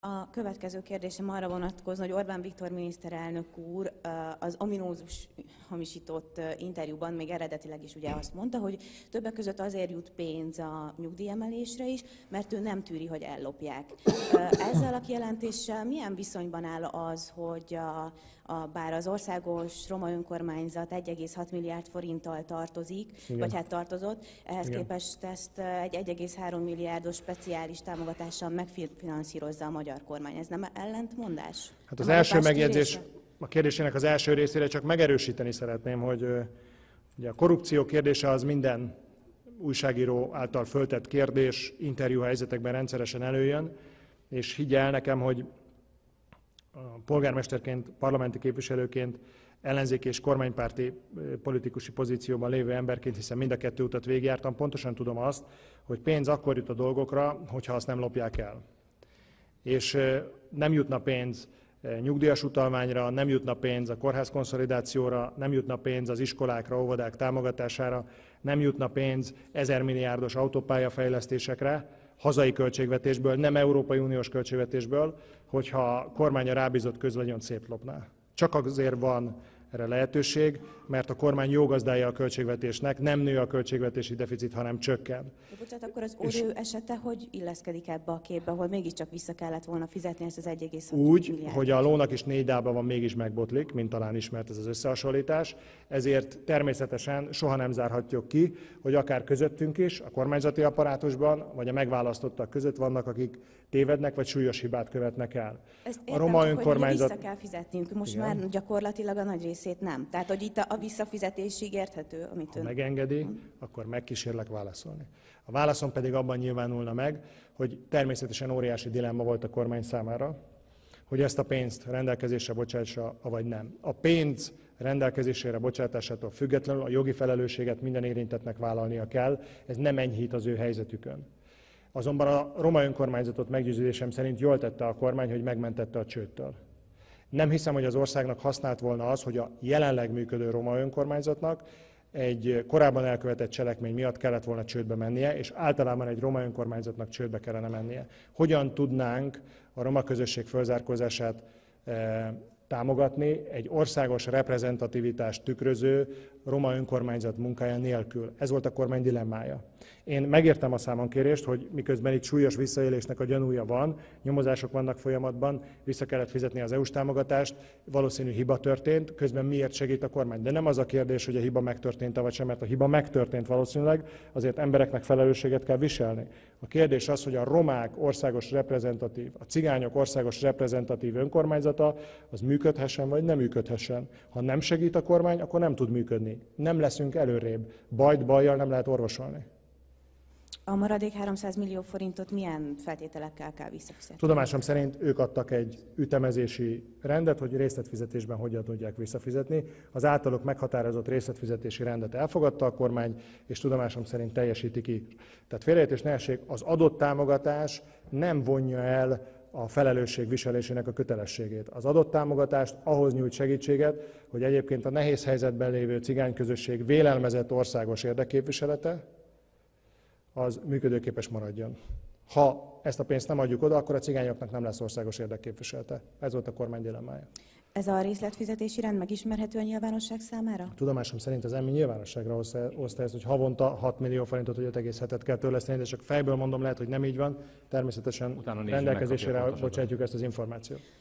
A következő kérdésem arra vonatkozna, hogy Orbán Viktor miniszterelnök úr az ominózus hamisított interjúban még eredetileg is ugye azt mondta, hogy többek között azért jut pénz a nyugdíjemelésre is, mert ő nem tűri, hogy ellopják. Ezzel a kijelentéssel milyen viszonyban áll az, hogy a, a, bár az országos roma önkormányzat 1,6 milliárd forinttal tartozik, Igen. vagy hát tartozott, ehhez Igen. képest ezt egy 1,3 milliárdos speciális támogatással megfinanszírozza a magyar kormány. Ez nem ellentmondás? Hát az első megjegyzés, kérése? a kérdésének az első részére csak megerősíteni szeretném, hogy ugye a korrupció kérdése az minden újságíró által föltett kérdés, interjú helyzetekben rendszeresen előjön, és higgyel nekem, hogy polgármesterként, parlamenti képviselőként, ellenzéki és kormánypárti politikusi pozícióban lévő emberként, hiszen mind a kettő utat végigjártam, pontosan tudom azt, hogy pénz akkor jut a dolgokra, hogyha azt nem lopják el. És nem jutna pénz nyugdíjas utalványra, nem jutna pénz a kórház konszolidációra, nem jutna pénz az iskolákra, óvodák támogatására, nem jutna pénz ezer milliárdos autópályafejlesztésekre, hazai költségvetésből, nem Európai Uniós költségvetésből, hogyha a kormánya rábízott közvagyon szép lopná. Csak azért van erre lehetőség, mert a kormány jó gazdája a költségvetésnek, nem nő a költségvetési deficit, hanem csökken. De bocsánat, akkor az Órió esete hogy illeszkedik ebbe a képbe, ahol mégiscsak vissza kellett volna fizetni ezt az 1,6 Úgy, milliárd. hogy a lónak is négy dába van, mégis megbotlik, mint talán ismert ez az összehasonlítás, ezért természetesen soha nem zárhatjuk ki, hogy akár közöttünk is, a kormányzati apparátusban, vagy a megválasztottak között vannak, akik tévednek, vagy súlyos hibát követnek el. Ezt értem, a roma önkormányzat... Hogy vissza kell fizetnünk, most Igen. már gyakorlatilag a nagy részét nem. Tehát, hogy itt a, visszafizetésig érthető, amit ha ön... megengedi, hm. akkor megkísérlek válaszolni. A válaszom pedig abban nyilvánulna meg, hogy természetesen óriási dilemma volt a kormány számára, hogy ezt a pénzt rendelkezésre bocsássa, vagy nem. A pénz rendelkezésére bocsátásától függetlenül a jogi felelősséget minden érintetnek vállalnia kell, ez nem enyhít az ő helyzetükön. Azonban a roma önkormányzatot meggyőződésem szerint jól tette a kormány, hogy megmentette a csőttől. Nem hiszem, hogy az országnak használt volna az, hogy a jelenleg működő roma önkormányzatnak egy korábban elkövetett cselekmény miatt kellett volna csődbe mennie, és általában egy roma önkormányzatnak csődbe kellene mennie. Hogyan tudnánk a roma közösség fölzárkózását eh, támogatni egy országos reprezentativitást tükröző roma önkormányzat munkája nélkül. Ez volt a kormány dilemmája. Én megértem a számonkérést, hogy miközben itt súlyos visszaélésnek a gyanúja van, nyomozások vannak folyamatban, vissza kellett fizetni az EU-s támogatást, valószínű hiba történt, közben miért segít a kormány. De nem az a kérdés, hogy a hiba megtörtént vagy sem, mert a hiba megtörtént valószínűleg, azért embereknek felelősséget kell viselni. A kérdés az, hogy a romák országos reprezentatív, a cigányok országos reprezentatív önkormányzata az működhessen vagy nem működhessen. Ha nem segít a kormány, akkor nem tud működni. Nem leszünk előrébb. Bajt bajjal nem lehet orvosolni. A maradék 300 millió forintot milyen feltételekkel kell visszafizetni? Tudomásom szerint ők adtak egy ütemezési rendet, hogy részletfizetésben hogyan tudják visszafizetni. Az általuk meghatározott részletfizetési rendet elfogadta a kormány, és tudomásom szerint teljesíti ki. Tehát félreértés ne essék, az adott támogatás nem vonja el a felelősség viselésének a kötelességét. Az adott támogatást ahhoz nyújt segítséget, hogy egyébként a nehéz helyzetben lévő cigányközösség vélelmezett országos érdekképviselete, az működőképes maradjon. Ha ezt a pénzt nem adjuk oda, akkor a cigányoknak nem lesz országos érdekképviselete. Ez volt a kormány dilemmája. Ez a részletfizetési rend megismerhető a nyilvánosság számára? Tudomásom szerint az emmi nyilvánosságra hozta ezt, hogy havonta 6 millió forintot vagy 5,7-et kell törleszteni, de csak fejből mondom, lehet, hogy nem így van. Természetesen rendelkezésére bocsátjuk ezt az információt.